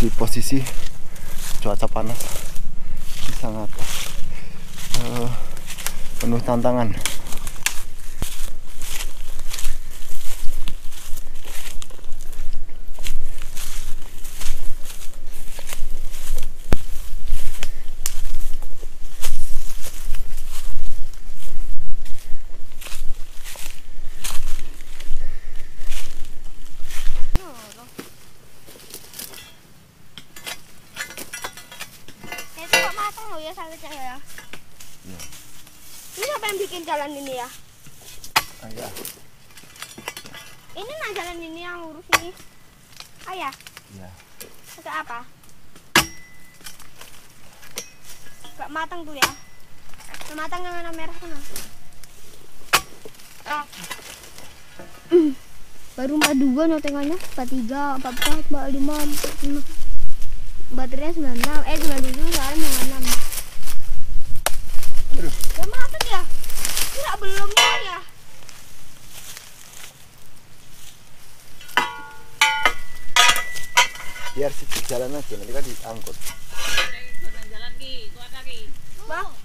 di posisi cuaca panas. Sangat uh, penuh tantangan Itu kok matang loh ya sawitnya ya. Iya. Ini siapa yang bikin jalan ini ya? ayah Ini nah jalan ini yang lurus ini. Ayah, ya pakai apa? Gak matang tuh ya. Gak matang yang warna merah sana. Ah. Baru 42 notengannya, 43, 44, 45, 45. Baterainya 96, eh 97 sekarang 96. Aduh. Udah matang ya? Kira belum ya? biar situ jalan aja nanti kan diangkut Bah. Apa?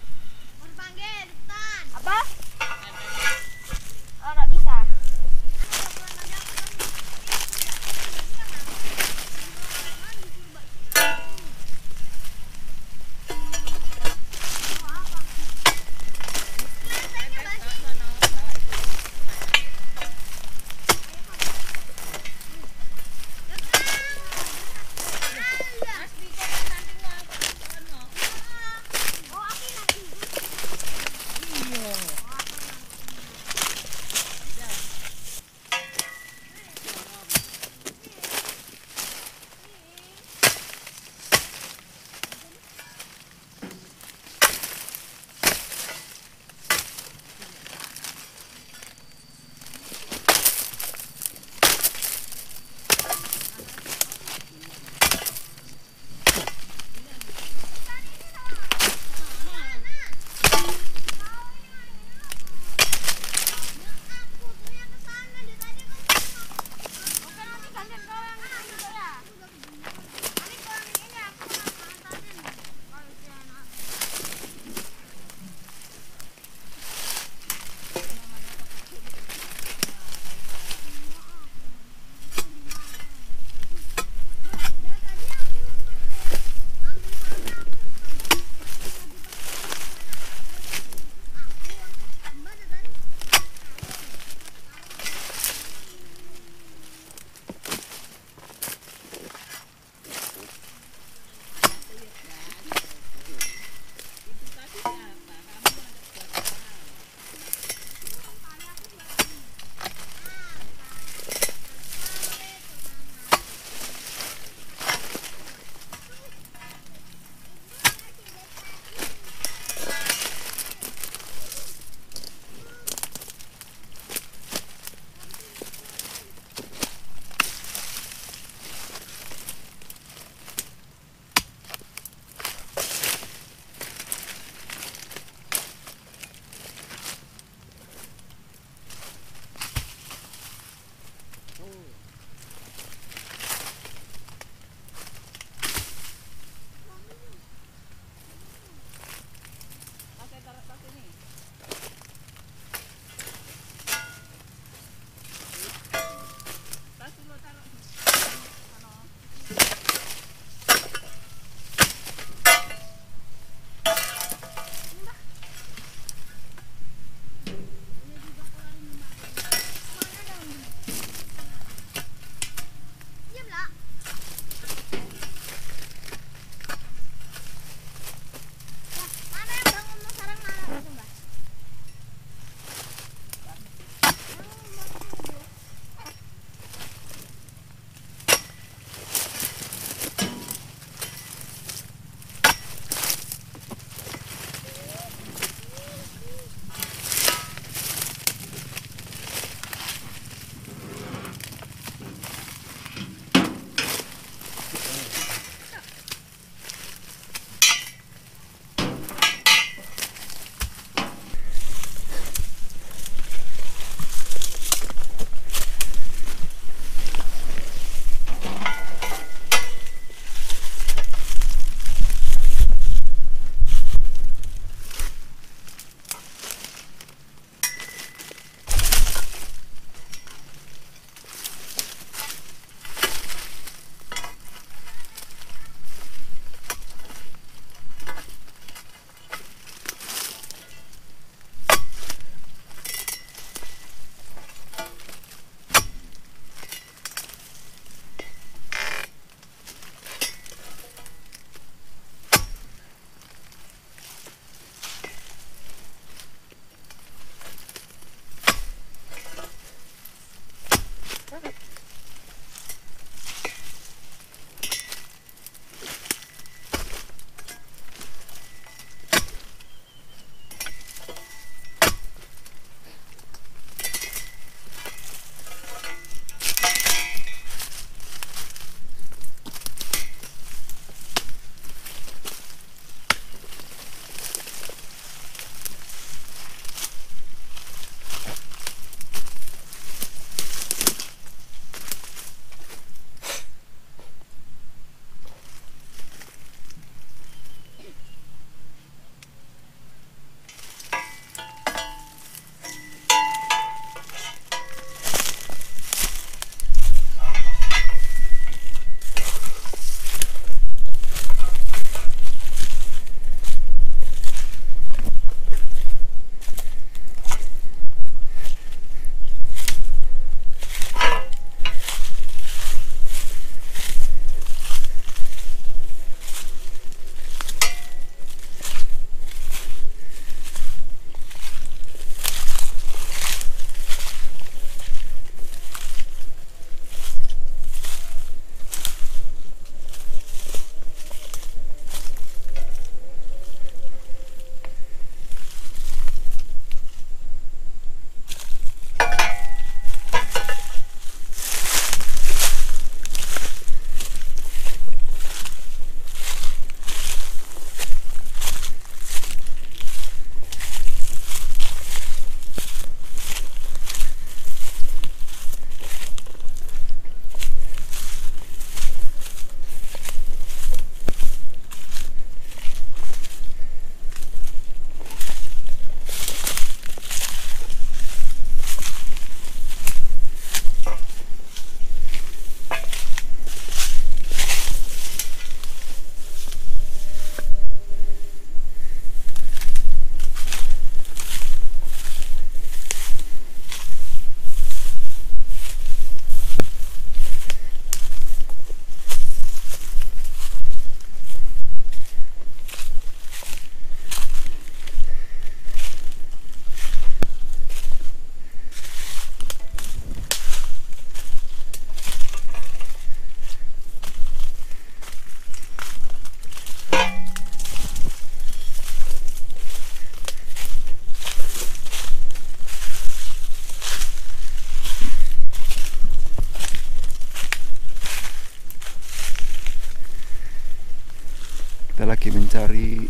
Mencari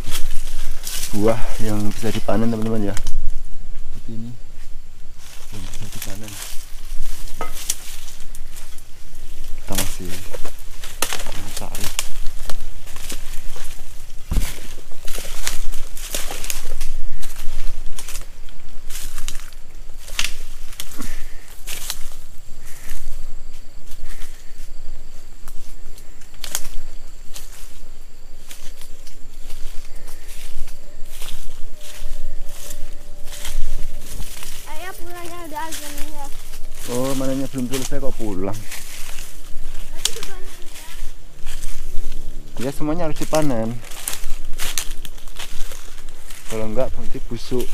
buah yang bisa dipanen teman-teman ya seperti ini yang bisa dipanen kita masih mencari Ayah pulangnya udah azan ya. Mananya belum selesai kok pulang. Ya semuanya harus dipanen. Kalau enggak nanti busuk